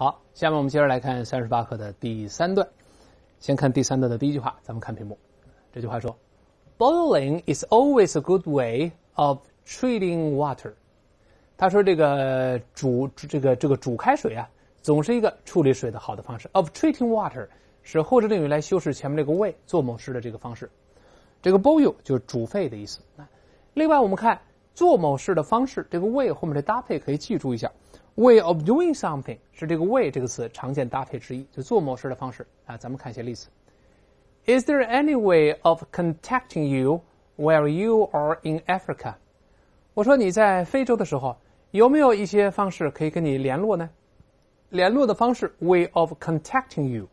好，下面我们接着来看三十八课的第三段。先看第三段的第一句话，咱们看屏幕。这句话说：“Boiling is always a good way of treating water。”他说这个煮这个这个煮开水啊，总是一个处理水的好的方式。Of treating water 是后置定语来修饰前面这个 way 做某事的这个方式。这个 boil 就是煮沸的意思。另外我们看做某事的方式，这个 way 后面的搭配可以记住一下。Way of doing something 是这个 way 这个词常见搭配之一，就做某事的方式啊。咱们看一些例子。Is there any way of contacting you while you are in Africa？我说你在非洲的时候有没有一些方式可以跟你联络呢？联络的方式 way of contacting you，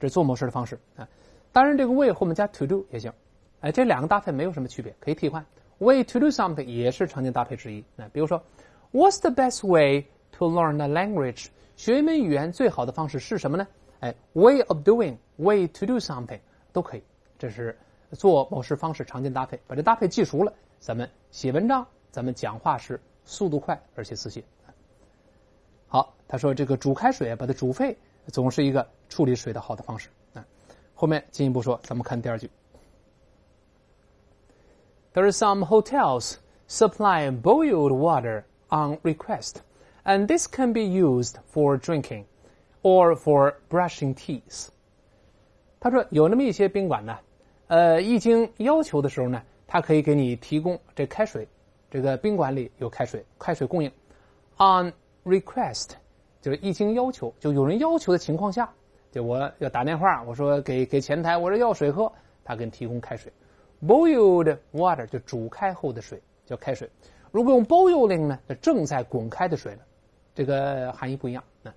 这是做某事的方式啊。当然，这个 way 后面加 to do 也行。哎，这两个搭配没有什么区别，可以替换。Way to do something 也是常见搭配之一。那比如说。What's the best way to learn a language？学一门语言最好的方式是什么呢？哎，way of doing，way to do something 都可以。这是做某事方式常见搭配。把这搭配记熟了，咱们写文章，咱们讲话时速度快而且自信。好，他说这个煮开水把它煮沸，总是一个处理水的好的方式。啊，后面进一步说，咱们看第二句。There are some hotels supply boiled water. on request, and this can be used for drinking or for brushing teeth. 他说有那么一些宾馆呢，呃，一经要求的时候呢，他可以给你提供这开水，这个宾馆里有开水，开水供应。On request 就是一经要求，就有人要求的情况下，就我要打电话，我说给给前台，我说要水喝，他给你提供开水。Boiled water 就煮开后的水叫开水。如果用 boiling 呢，正在滚开的水了，这个含义不一样啊，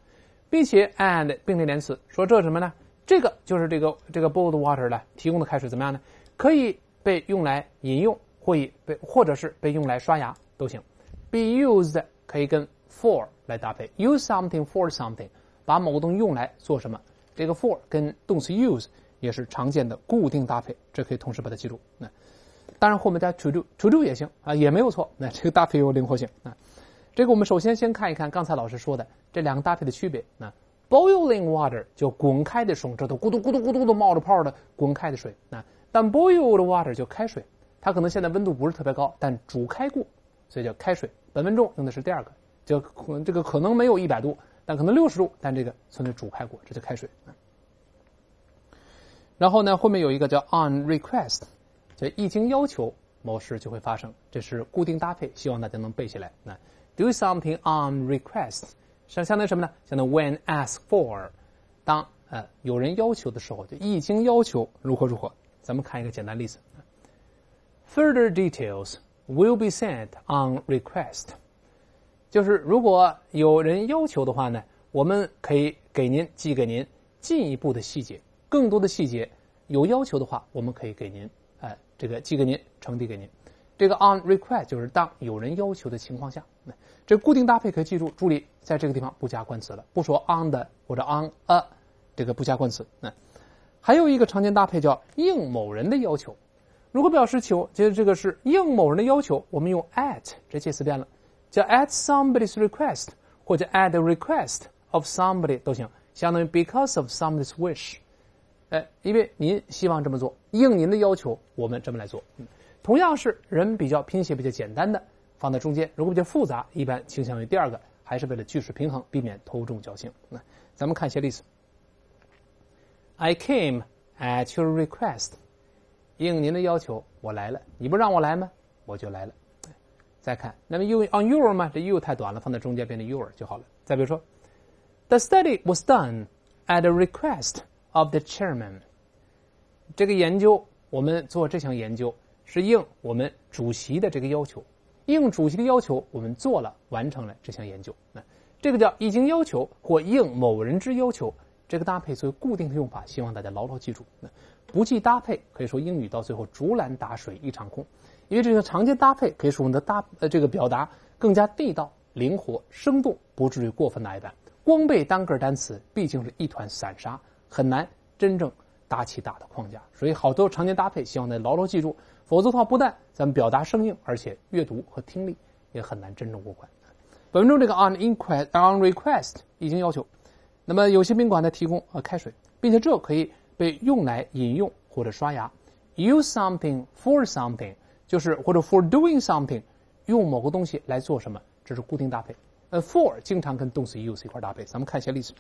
并且 and 并列连词说这什么呢？这个就是这个这个 boiled water 的提供的开水怎么样呢？可以被用来饮用，或以被或者是被用来刷牙都行。Be used 可以跟 for 来搭配，use something for something，把某个东西用来做什么？这个 for 跟动词 use 也是常见的固定搭配，这可以同时把它记住。那。当然，后面加 to do，to do 也行啊，也没有错。那这个搭配有灵活性啊。这个我们首先先看一看刚才老师说的这两个搭配的区别。那 boiling water 就滚开的水，这都咕嘟咕嘟咕嘟的冒着泡的滚开的水。那但 boiled water 就开水，它可能现在温度不是特别高，但煮开过，所以叫开水。本文中用的是第二个，就可这个可能没有一百度，但可能六十度，但这个存在煮开过，这就开水。然后呢，后面有一个叫 on request。这一经要求，某事就会发生，这是固定搭配，希望大家能背下来。那 do something on request，相相当于什么呢？相当于 when asked for，当呃有人要求的时候，就一经要求如何如何。咱们看一个简单例子，Further details will be sent on request，就是如果有人要求的话呢，我们可以给您寄给您进一步的细节，更多的细节有要求的话，我们可以给您。这个寄给您，呈递给您。这个 on request 就是当有人要求的情况下，这固定搭配可以记住。注意，在这个地方不加冠词了，不说 on 的或者 on a，这个不加冠词。那还有一个常见搭配叫应某人的要求。如果表示求，就是这个是应某人的要求，我们用 at 这介词变了，叫 at somebody's request 或者 at the request of somebody 都行，相当于 because of somebody's wish。哎，因为您希望这么做，应您的要求，我们这么来做。嗯，同样是人比较拼写比较简单的，放在中间；如果比较复杂，一般倾向于第二个，还是为了句式平衡，避免头重脚轻。那咱们看一些例子。I came at your request，应您的要求，我来了。你不让我来吗？我就来了。再看，那么 you on your 吗？这 you 太短了，放在中间变成 your 就好了。再比如说，The study was done at a request。Of the chairman，这个研究我们做这项研究是应我们主席的这个要求，应主席的要求我们做了完成了这项研究。那这个叫一经要求或应某人之要求，这个搭配作为固定的用法，希望大家牢牢记住。那不记搭配可以说英语到最后竹篮打水一场空，因为这个常见搭配可以使我们的搭呃这个表达更加地道、灵活、生动，不至于过分的呆板。光背单个单词毕竟是一团散沙。很难真正搭起大的框架，所以好多常见搭配，希望大家牢牢记住。否则的话，不但咱们表达生硬，而且阅读和听力也很难真正过关。本文中这个 on inquest on request 已经要求，那么有些宾馆呢提供呃开水，并且这可以被用来饮用或者刷牙。Use something for something 就是或者 for doing something，用某个东西来做什么，这是固定搭配。呃，for 经常跟动词 use 一块搭配。咱们看一些例子。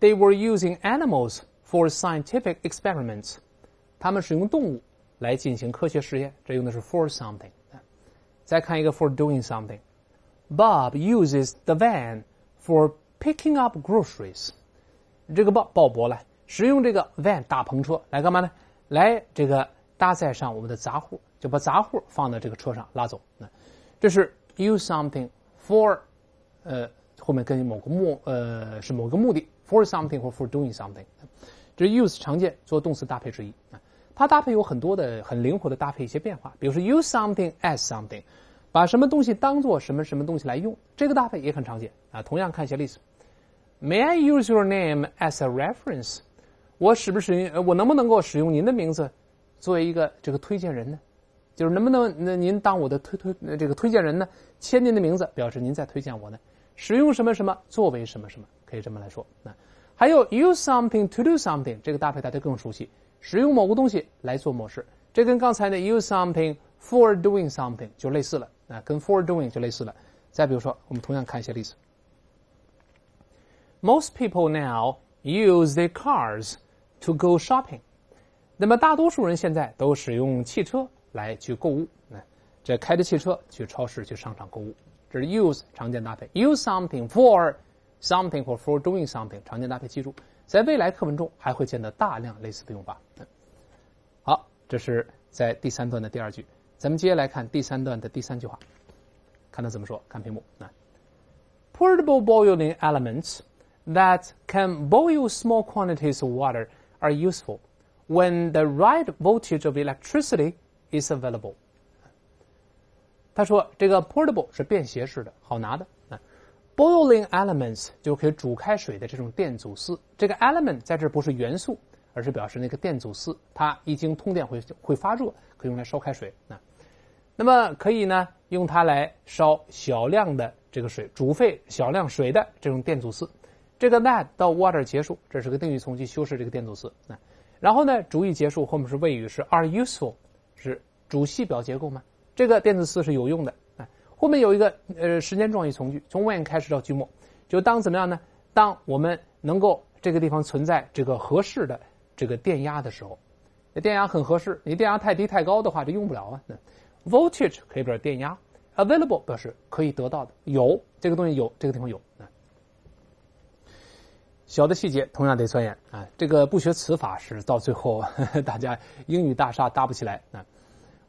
They were using animals for scientific experiments。他们使用动物来进行科学实验，这用的是 for something。再看一个 for doing something。Bob uses the van for picking up groceries。这个鲍鲍勃来使用这个 van 大篷车来干嘛呢？来这个搭载上我们的杂货，就把杂货放到这个车上拉走。那这是 use something for，呃，后面跟某个目呃是某个目的。 For something 或 for doing something，这是 use 常见做动词搭配之一啊。它搭配有很多的很灵活的搭配一些变化，比如说 use something as something，把什么东西当做什么什么东西来用，这个搭配也很常见啊。同样看一些例子，May I use your name as a reference？我使不使用？我能不能够使用您的名字作为一个这个推荐人呢？就是能不能那您当我的推推这个推荐人呢？签您的名字，表示您在推荐我呢？使用什么什么作为什么什么，可以这么来说。那还有 use something to do something 这个搭配大家更熟悉，使用某个东西来做某事，这跟刚才的 use something for doing something 就类似了。那，跟 for doing 就类似了。再比如说，我们同样看一些例子。Most people now use their cars to go shopping。那么大多数人现在都使用汽车来去购物。那这开着汽车去超市、去商场购物。这是 use 常见搭配，use something for something 或 for doing something 常见搭配，记住，在未来课文中还会见到大量类似的用法。好，这是在第三段的第二句，咱们接下来看第三段的第三句话，看他怎么说。看屏幕啊，portable boiling elements that can boil small quantities of water are useful when the right voltage of electricity is available. 他说：“这个 portable 是便携式的，好拿的。啊，boiling elements 就可以煮开水的这种电阻丝。这个 element 在这不是元素，而是表示那个电阻丝，它一经通电会会发热，可以用来烧开水。啊，那么可以呢用它来烧小量的这个水，煮沸小量水的这种电阻丝。这个 that 到 water 结束，这是个定语从句修饰这个电阻丝。啊，然后呢主语结束后面是谓语是 are useful，是主系表结构吗？”这个电子词是有用的啊，后面有一个呃时间状语从句，从 when 开始到句末，就当怎么样呢？当我们能够这个地方存在这个合适的这个电压的时候，电压很合适，你电压太低太高的话，这用不了啊。voltage 可以表示电压，available 表示可以得到的，有这个东西有这个地方有啊。小的细节同样得钻研啊，这个不学词法是到最后 大家英语大厦搭不起来啊。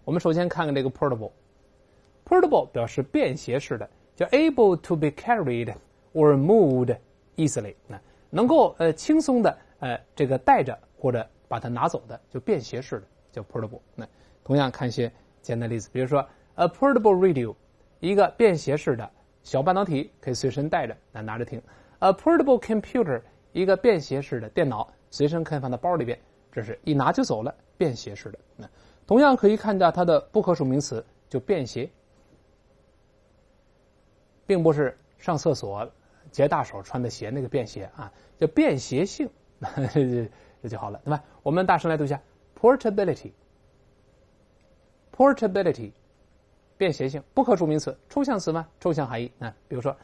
我们首先看看这个 portable，portable 表示便携式的，叫 able to be carried or moved easily，那能够呃轻松的呃这个带着或者把它拿走的，就便携式的叫 portable。那同样看一些简单例子，比如说 a portable radio，一个便携式的小半导体可以随身带着那拿着听；a portable computer，一个便携式的电脑随身可以放在包里边，这是一拿就走了，便携式的那。同样可以看到它的不可数名词就便携，并不是上厕所结大手穿的鞋那个便携啊，叫便携性，这就好了，对吧？我们大声来读一下：portability，portability，便携性，不可数名词，抽象词吗？抽象含义啊，比如说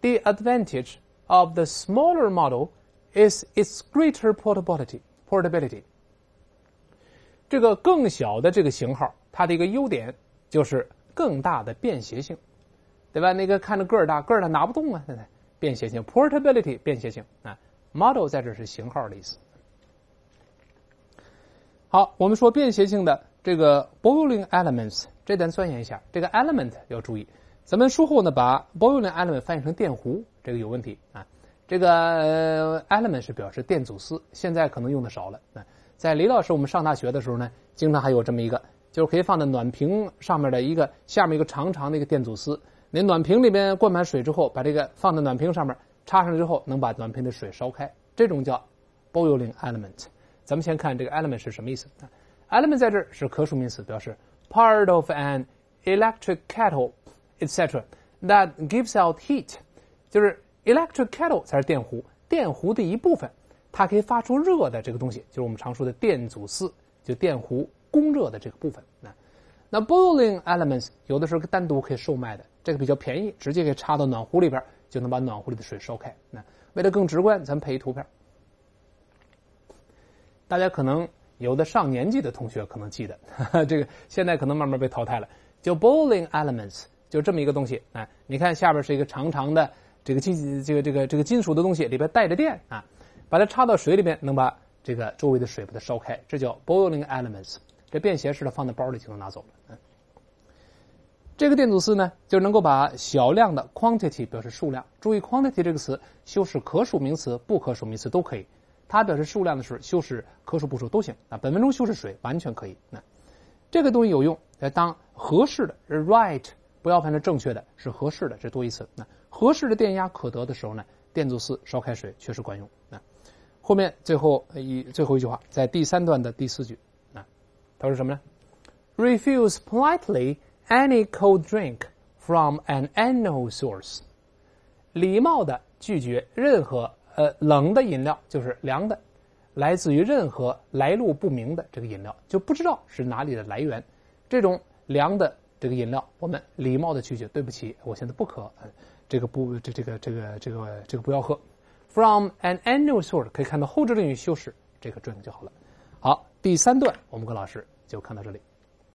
，the advantage of the smaller model is its greater portability，portability。这个更小的这个型号，它的一个优点就是更大的便携性，对吧？那个看着个儿大，个儿大拿不动啊，对不对？便携性 （portability） 便携性啊，model 在这是型号的意思。好，我们说便携性的这个 boiling elements，这咱钻研一下。这个 element 要注意，咱们书后呢把 boiling element 翻译成电弧，这个有问题啊。这个 element 是表示电阻丝，现在可能用的少了啊。在李老师，我们上大学的时候呢，经常还有这么一个，就是可以放在暖瓶上面的一个下面一个长长的一个电阻丝。那暖瓶里边灌满水之后，把这个放在暖瓶上面插上之后，能把暖瓶的水烧开。这种叫 boiling element。咱们先看这个 element 是什么意思？element 在这儿是可数名词，表示 part of an electric kettle etc。that gives out heat，就是 electric kettle 才是电壶，电壶的一部分，它可以发出热的这个东西，就是我们常说的电阻丝，就电壶供热的这个部分。那那 boiling elements 有的时候单独可以售卖的，这个比较便宜，直接给插到暖壶里边，就能把暖壶里的水烧开。那为了更直观，咱配一图片。大家可能有的上年纪的同学可能记得，这个现在可能慢慢被淘汰了。就 boiling elements 就这么一个东西啊，你看下边是一个长长的这个金这个这个这个金属的东西，里边带着电啊，把它插到水里面，能把这个周围的水把它烧开，这叫 boiling elements。这便携式的放在包里就能拿走了。嗯，这个电阻丝呢，就能够把小量的 quantity 表示数量。注意 quantity 这个词修饰可数名词、不可数名词都可以。它表示数量的时候，修饰可数不数都行。啊，本文中修饰水完全可以。那这个东西有用，当合适的 right 不要翻成正确的，是合适的，这多一次。那合适的电压可得的时候呢，电阻丝烧开水确实管用。那后面最后一最后一句话，在第三段的第四句。啊他说什么呢？Refuse politely any cold drink from an unknown source。礼貌的拒绝任何呃冷的饮料，就是凉的，来自于任何来路不明的这个饮料，就不知道是哪里的来源。这种凉的这个饮料，我们礼貌的拒绝。对不起，我现在不渴，这个不这这个这个这个这个不要喝。From an annual source 可以看到后置定语修饰这个 drink 就好了。好。第三段，我们跟老师就看到这里。